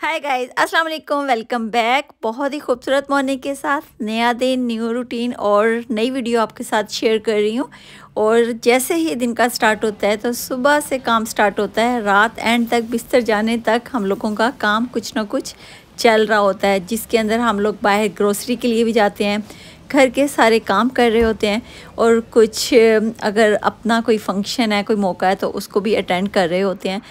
Hi guys अस्सलाम वालेकुम welcome back बहुत ही खूबसूरत मॉर्निंग के साथ नया दिन न्यू रूटीन और नई वीडियो आपके साथ शेयर कर रही हूँ। और जैसे ही दिन का स्टार्ट होता है तो सुबह से काम स्टार्ट होता है। रात एंड तक, बिस्तर जाने तक हम लोगों का काम कुछ ना कुछ चल रहा होता है, जिसके अंदर हम लोग बाहर ग्रोसरी के लिए भी जाते हैं। घर के सारे काम कर रहे होते हैं और कुछ अगर अपना कोई फ़ंक्शन है, कोई मौका है तो उसको भी अटेंड कर रहे होते हैं।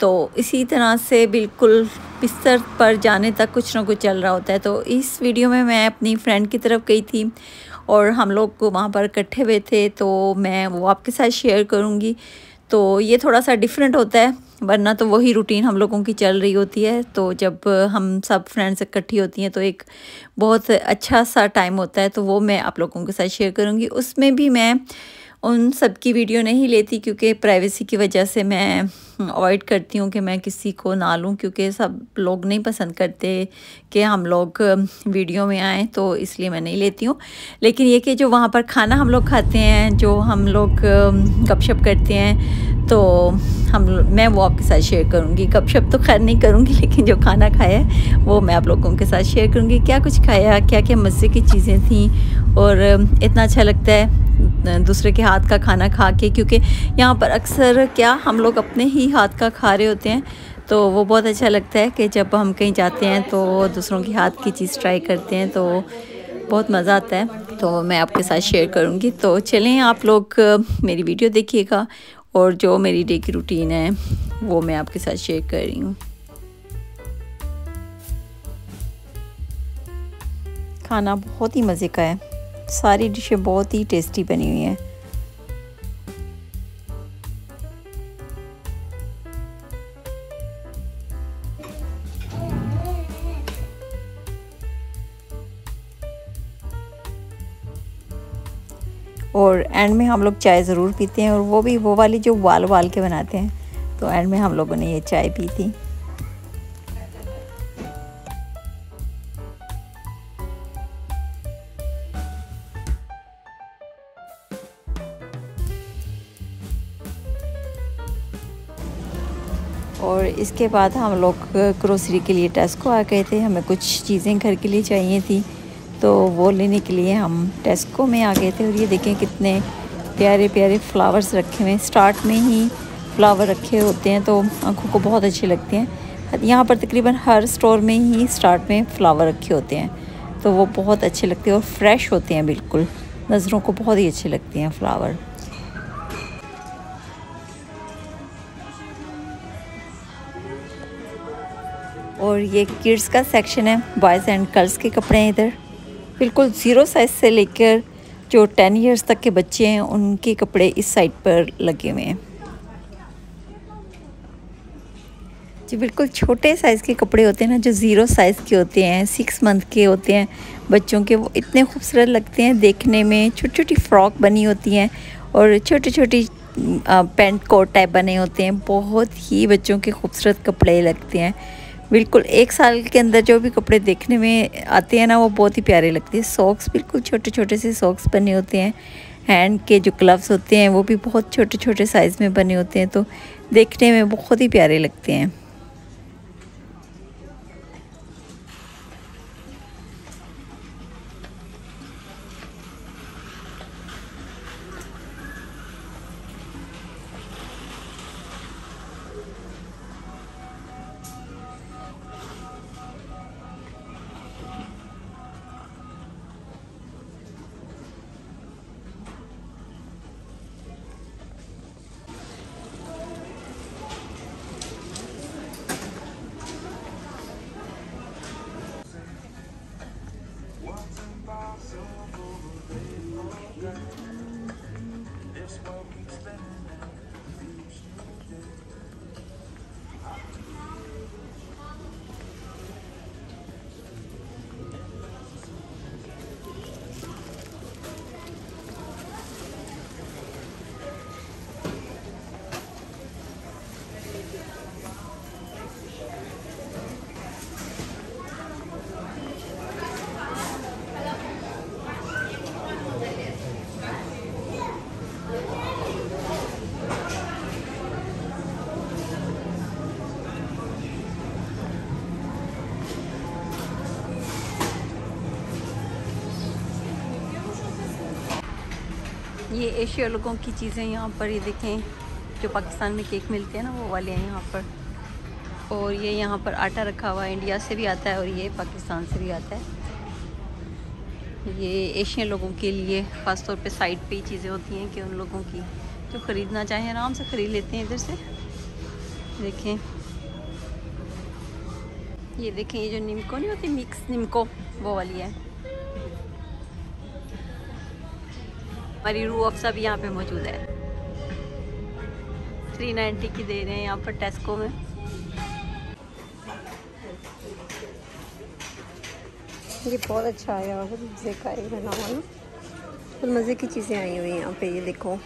तो इसी तरह से बिल्कुल बिस्तर पर जाने तक कुछ ना कुछ चल रहा होता है। तो इस वीडियो में मैं अपनी फ्रेंड की तरफ़ गई थी और हम लोग वहाँ पर इकट्ठे हुए थे तो मैं वो आपके साथ शेयर करूँगी। तो ये थोड़ा सा डिफरेंट होता है। वरना तो वही रूटीन हम लोगों की चल रही होती है। तो जब हम सब फ्रेंड्स इकट्ठी होती हैं तो एक बहुत अच्छा सा टाइम होता है तो वो मैं आप लोगों के साथ शेयर करूँगी। उसमें भी मैं उन सब की वीडियो नहीं लेती, क्योंकि प्राइवेसी की वजह से मैं अवॉइड करती हूँ कि मैं किसी को ना लूँ, क्योंकि सब लोग नहीं पसंद करते कि हम लोग वीडियो में आएँ तो इसलिए मैं नहीं लेती हूँ। लेकिन ये कि जो वहाँ पर खाना हम लोग खाते हैं, जो हम लोग गपशप करते हैं तो हम मैं वो आपके साथ शेयर करूँगी। गपशप तो खैर नहीं करूँगी, लेकिन जो खाना खाया है, वो मैं आप लोगों के साथ शेयर करूँगी। क्या कुछ खाया क्या क्या मज़े की चीज़ें थी, और इतना अच्छा लगता है दूसरे के हाथ का खाना खा के, क्योंकि यहाँ पर अक्सर क्या, हम लोग अपने ही हाथ का खा रहे होते हैं तो वो बहुत अच्छा लगता है कि जब हम कहीं जाते हैं तो दूसरों के हाथ की चीज़ ट्राई करते हैं तो बहुत मज़ा आता है। तो मैं आपके साथ शेयर करूँगी। तो चलें आप लोग मेरी वीडियो देखिएगा और जो मेरी डे की रूटीन है, वो मैं आपके साथ शेयर कर रही हूँ। खाना बहुत ही मज़े का है। सारी डिशें बहुत ही टेस्टी बनी हुई हैं। और एंड में हम लोग चाय ज़रूर पीते हैं और वो भी, वो वाली जो वाल वाल के बनाते हैं तो एंड में हम लोगों ने ये चाय पी थी। और इसके बाद हम लोग ग्रोसरी के लिए टेस्को आ गए थे। हमें कुछ चीज़ें घर के लिए चाहिए थी। तो वो लेने के लिए हम टेस्को में आ गए थे और ये देखें कितने प्यारे प्यारे फ्लावर्स रखे हुए हैं। स्टार्ट में ही फ्लावर रखे होते हैं तो आँखों को बहुत अच्छे लगते हैं। यहाँ पर तकरीबन हर स्टोर में ही स्टार्ट में फ़्लावर रखे होते हैं। तो वो बहुत अच्छे लगते हैं और फ्रेश होते हैं बिल्कुल। नज़रों को बहुत ही अच्छे लगते हैं फ्लावर और ये किड्स का सेक्शन है बॉयज़ एंड गर्ल्स के कपड़े हैं इधर। बिल्कुल ज़ीरो साइज़ से लेकर जो टेन इयर्स तक के बच्चे हैं, उनके कपड़े इस साइड पर लगे हुए हैं। जो, बिल्कुल छोटे साइज़ के कपड़े होते हैं ना, जो ज़ीरो साइज़ के होते हैं सिक्स मंथ के होते हैं बच्चों के, वो इतने खूबसूरत लगते हैं देखने में। छोटी छोटी फ्रॉक बनी होती हैं और छोटी छोटी पेंट कोट टाइप बने होते हैं। बहुत ही बच्चों के खूबसूरत कपड़े लगते हैं। बिल्कुल, एक साल के अंदर जो भी कपड़े देखने में आते हैं ना, वो बहुत ही प्यारे लगते हैं। सॉक्स बिल्कुल छोटे छोटे से सॉक्स बने होते हैं। हैंड के जो ग्लव्स होते हैं, वो भी बहुत छोटे छोटे साइज़ में बने होते हैं तो देखने में बहुत ही प्यारे लगते हैं। ये एशिया लोगों की चीज़ें यहाँ पर ये देखें, जो पाकिस्तान में केक मिलते हैं ना, वो वाले हैं यहाँ पर। और ये यहाँ पर आटा रखा हुआ है, इंडिया से भी आता है और ये पाकिस्तान से भी आता है। ये एशियन लोगों के लिए ख़ास तौर पे साइड पे ही चीज़ें होती हैं कि उन लोगों की, जो ख़रीदना चाहें, आराम से ख़रीद लेते हैं इधर से। देखें। ये देखें, ये जो निमको नहीं होती मिक्स निमको, वो वाली है। हमारी रू अफ सब यहाँ पे मौजूद है। थ्री नाइन्टी की दे रहे हैं यहाँ पर टेस्को में। ये बहुत अच्छा आया है मज़े का बना हुआ ना मज़े की चीज़ें आई हुई हैं यहाँ पे, ये देखो।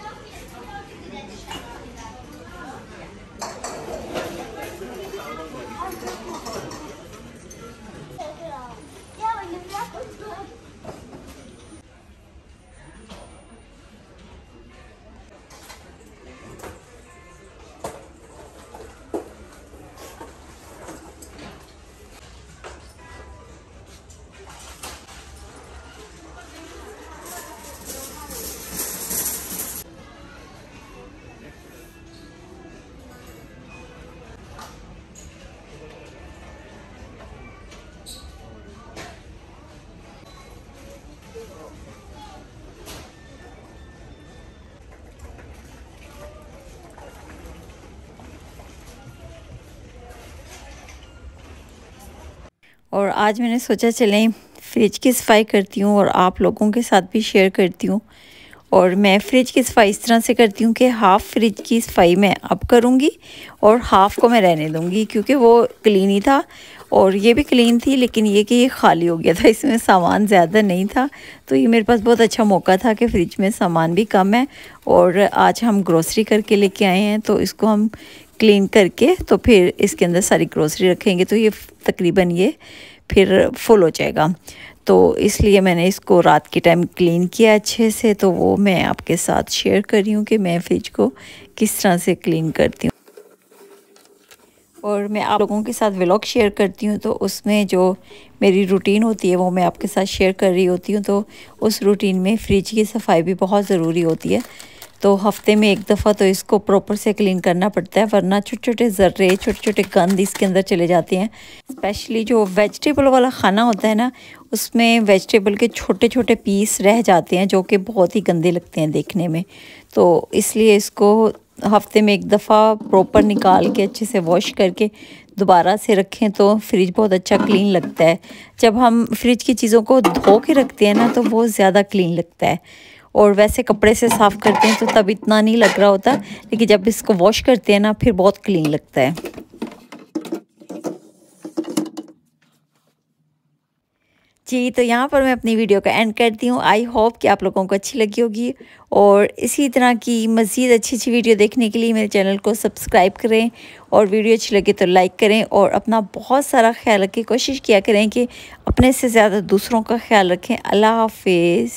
और आज मैंने सोचा चलें फ्रिज की सफ़ाई करती हूँ और आप लोगों के साथ भी शेयर करती हूँ। और मैं फ्रिज की सफ़ाई इस तरह से करती हूँ कि हाफ़ फ्रिज की सफ़ाई मैं अब करूँगी और हाफ़ को मैं रहने दूँगी, क्योंकि वो क्लीन ही था और ये भी क्लीन थी, लेकिन ये कि ये खाली हो गया था, इसमें सामान ज़्यादा नहीं था। तो ये मेरे पास बहुत अच्छा मौका था कि फ़्रिज में सामान भी कम है और आज हम ग्रोसरी करके लेके आए हैं तो इसको हम क्लीन करके तो फिर इसके अंदर सारी ग्रोसरी रखेंगे। तो ये तकरीबन ये फिर फुल हो जाएगा। तो इसलिए मैंने इसको रात के टाइम क्लीन किया अच्छे से। तो वो मैं आपके साथ शेयर कर रही हूँ कि मैं फ्रिज को किस तरह से क्लीन करती हूँ। और मैं आप लोगों के साथ व्लॉग शेयर करती हूँ। तो उसमें जो मेरी रूटीन होती है वो मैं आपके साथ शेयर कर रही होती हूँ। तो उस रूटीन में फ्रिज की सफ़ाई भी बहुत ज़रूरी होती है। तो हफ़्ते में एक दफ़ा तो इसको प्रॉपर से क्लीन करना पड़ता है, वरना छोटे छोटे ज़र्रे छोटे छोटे गंद इसके अंदर चले जाते हैं। स्पेशली जो वेजिटेबल वाला खाना होता है ना, उसमें वेजिटेबल के छोटे छोटे पीस रह जाते हैं, जो कि बहुत ही गंदे लगते हैं देखने में। तो इसलिए इसको हफ़्ते में एक दफ़ा प्रॉपर निकाल के अच्छे से वॉश करके दोबारा से रखें तो फ्रिज बहुत अच्छा क्लीन लगता है। जब हम फ्रिज की चीज़ों को धो के रखते हैं ना तो वो ज़्यादा क्लीन लगता है। और वैसे कपड़े से साफ़ करते हैं तो तब इतना नहीं लग रहा होता, लेकिन जब इसको वॉश करते हैं ना, फिर बहुत क्लीन लगता है। जी तो यहाँ पर मैं अपनी वीडियो का एंड करती हूँ। आई होप कि आप लोगों को अच्छी लगी होगी। और इसी तरह की मज़ीद अच्छी अच्छी वीडियो देखने के लिए मेरे चैनल को सब्सक्राइब करें और वीडियो अच्छी लगे तो लाइक करें और अपना बहुत सारा ख्याल रखें कोशिश किया करें कि अपने से ज़्यादा दूसरों का ख्याल रखें। अल्लाह हाफिज़।